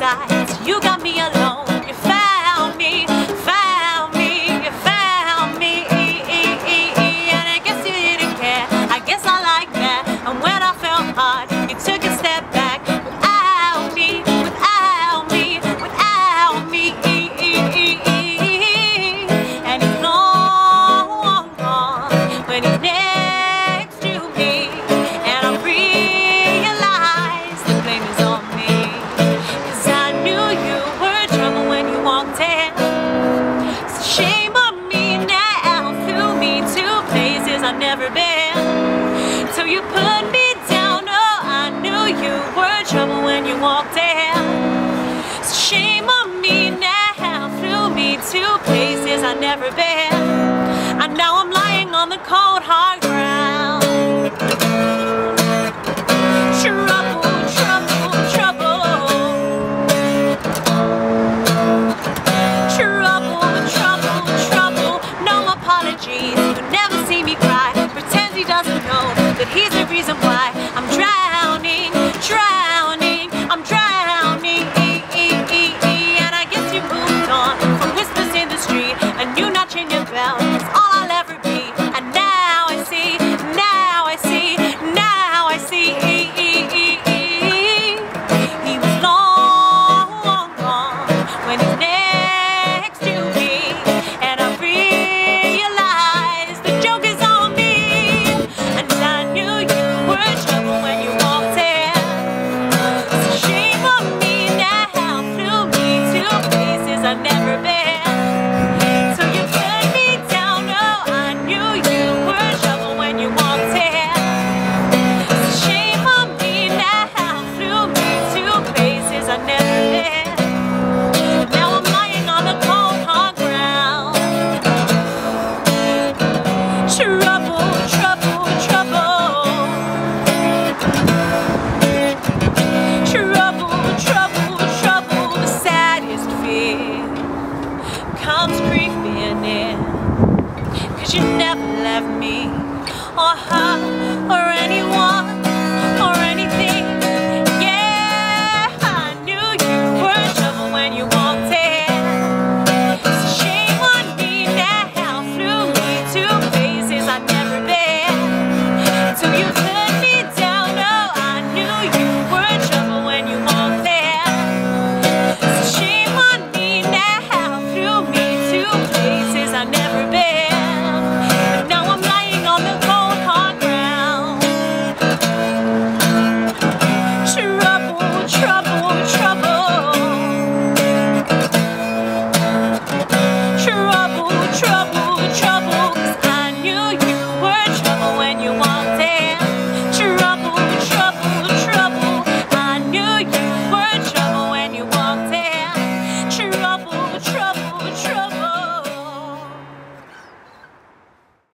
You got me alone. It's a shame on me now, flew me to places I've never been. So you put me down, oh, I knew you were trouble when you walked in. It's a shame on me now, flew me to places I've never been. And now I'm lying on the cold hard You're bound. me. Or how